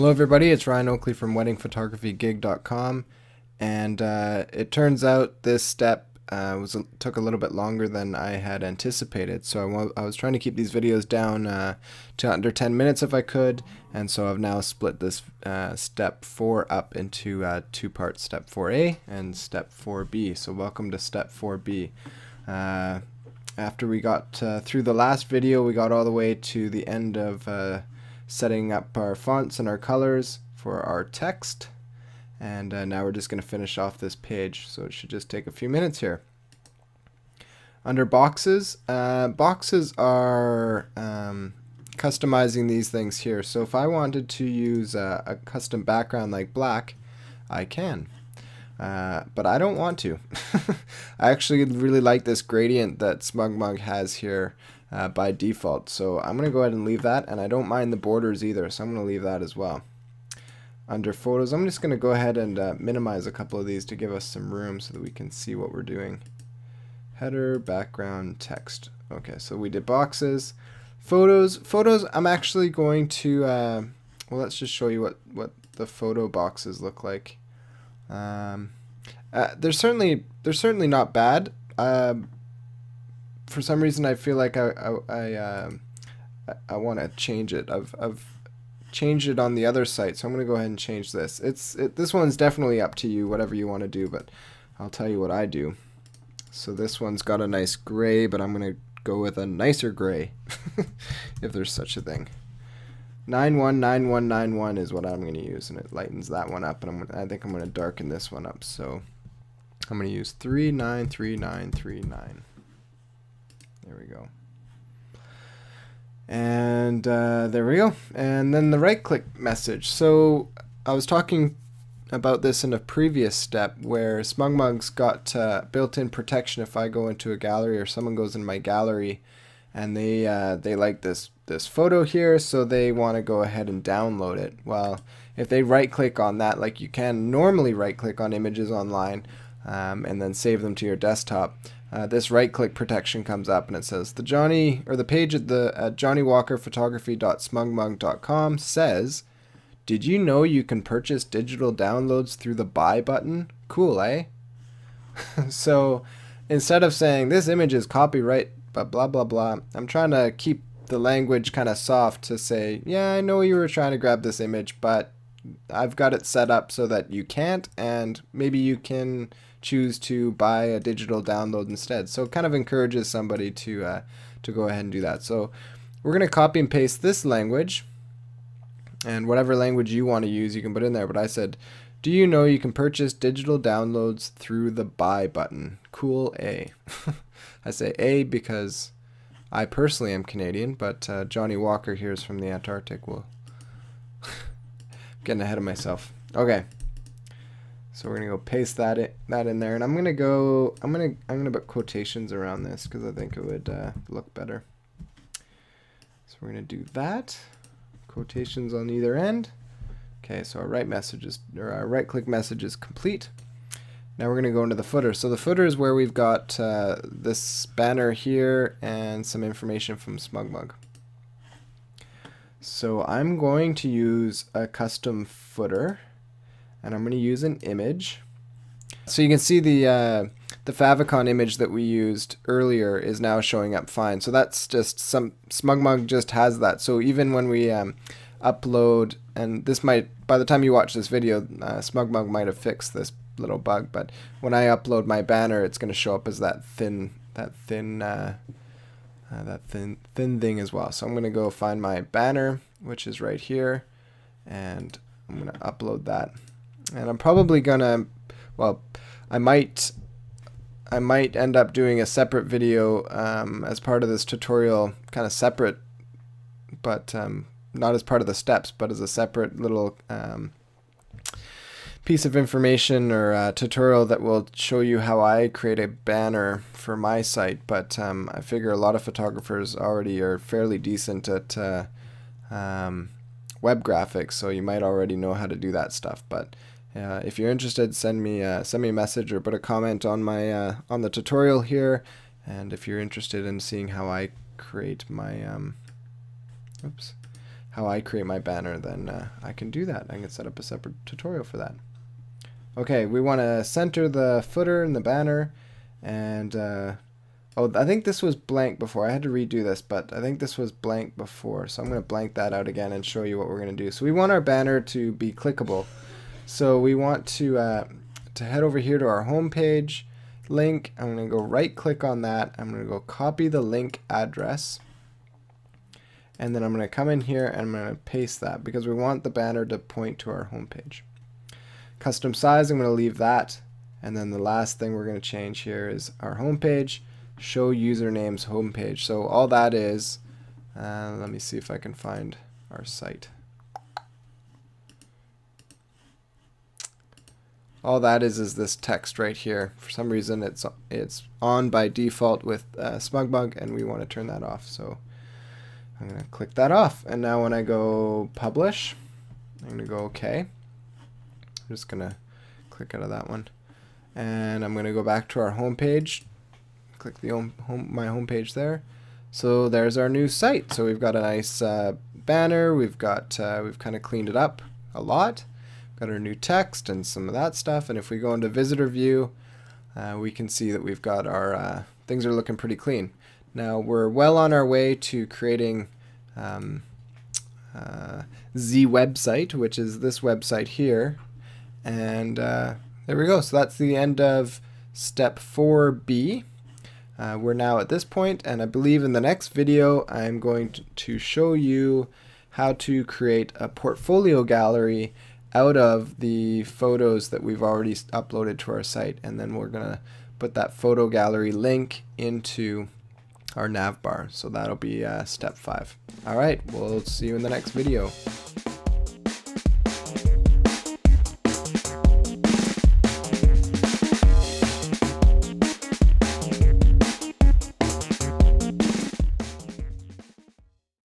Hello everybody, it's Ryan Oakley from weddingphotographygig.com and uh, it turns out this step uh, was took a little bit longer than I had anticipated. So I, I was trying to keep these videos down uh, to under 10 minutes if I could. And so I've now split this uh, step 4 up into uh, two parts step 4a and step 4b so welcome to step 4b uh, after we got through the last video we got all the way to the end of setting up our fonts and our colors for our text. And uh, now we're just going to finish off this page, so it should just take a few minutes here. Under boxes, uh, boxes are um, customizing these things here. So if I wanted to use a, a custom background like black, I can. Uh, but I don't want to. I actually really like this gradient that SmugMug has here uh, by default. So I'm going to go ahead and leave that, and I don't mind the borders either, so I'm going to leave that as well. Under photos, I'm just going to go ahead and uh, minimize a couple of these to give us some room so that we can see what we're doing. Header, background, text. Okay, so we did boxes. Photos, photos, I'm actually going to, uh, well, let's just show you what, what the photo boxes look like. Um, uh, they're certainly they're certainly not bad. Uh, for some reason I feel like I I I, uh, I want to change it. I've I've changed it on the other site, so I'm gonna go ahead and change this. It's it, this one's definitely up to you, whatever you want to do, but I'll tell you what I do. So this one's got a nice gray, but I'm gonna go with a nicer gray, if there's such a thing. 919191 is what I'm going to use, and it lightens that one up, and I'm I think I'm going to darken this one up. So I'm going to use 393939. Go. And uh, there we go. And then the right click message. So I was talking about this in a previous step where SmugMug's got uh, built-in protection if I go into a gallery or someone goes in my gallery and they uh, they like this this photo here so they want to go ahead and download it. Well, if they right click on that like you can normally right click on images online um, and then save them to your desktop, uh, this right click protection comes up and it says the Johnny or the page at the at johnnywalkerphotography.smugmug.com says did you know you can purchase digital downloads through the buy button? Cool eh? So instead of saying this image is copyright but blah blah blah i'm trying to keep the language kind of soft to say yeah i know you were trying to grab this image but i've got it set up so that you can't and maybe you can choose to buy a digital download instead. So it kind of encourages somebody to uh, to go ahead and do that. So we're going to copy and paste this language and whatever language you want to use you can put in there. But I said, do you know you can purchase digital downloads through the buy button? Cool A. I say A because I personally am Canadian, but uh, Johnny Walker here is from the Antarctic. Well, getting ahead of myself. Okay. So we're gonna go paste that in, that in there, and I'm gonna go. I'm gonna I'm gonna put quotations around this because I think it would uh, look better. So we're gonna do that. Quotations on either end. Okay, so our right message is or our right click message is complete. Now we're gonna go into the footer. So the footer is where we've got uh, this banner here and some information from SmugMug. So I'm going to use a custom footer and I'm going to use an image. So you can see the uh, the favicon image that we used earlier is now showing up fine. So that's just some SmugMug just has that. So even when we um, upload, and this might by the time you watch this video, uh, SmugMug might have fixed this little bug. But when I upload my banner, it's going to show up as that thin that thin uh, uh, that thin thin thing as well. So I'm going to go find my banner, which is right here, and I'm going to upload that and I'm probably gonna well I might I might end up doing a separate video um, as part of this tutorial kind of separate but um, not as part of the steps but as a separate little um, piece of information or tutorial that will show you how I create a banner for my site but um, I figure a lot of photographers already are fairly decent at uh, um, web graphics so you might already know how to do that stuff but uh, if you're interested, send me uh, send me a message or put a comment on my uh, on the tutorial here. And if you're interested in seeing how I create my um, oops, how I create my banner, then uh, I can do that. I can set up a separate tutorial for that. Okay, we want to center the footer and the banner, and uh, oh, I think this was blank before. I had to redo this, but I think this was blank before, so I'm going to blank that out again and show you what we're going to do. So we want our banner to be clickable. So we want to uh, to head over here to our home page link. I'm going to go right click on that. I'm going to go copy the link address. And then I'm going to come in here and I'm going to paste that because we want the banner to point to our home page. Custom size, I'm going to leave that. And then the last thing we're going to change here is our homepage, show usernames homepage. So all that is, uh, let me see if I can find our site. All that is is this text right here. For some reason it's it's on by default with uh, SmugMug and we want to turn that off. So I'm going to click that off. And now when I go publish, I'm going to go OK. I'm just going to click out of that one. And I'm going to go back to our home page. Click the home, home, my home page there. So there's our new site. So we've got a nice uh, banner. We've got uh, we've kind of cleaned it up a lot. Got our new text and some of that stuff. And if we go into visitor view, uh, we can see that we've got our uh, things are looking pretty clean. Now we're well on our way to creating um, uh, Z website, which is this website here. And uh, there we go. So that's the end of step 4B. Uh, we're now at this point, and I believe in the next video I'm going to, to show you how to create a portfolio gallery out of the photos that we've already uploaded to our site. And then we're gonna put that photo gallery link into our nav bar. So that'll be uh, step five. All right. We'll see you in the next video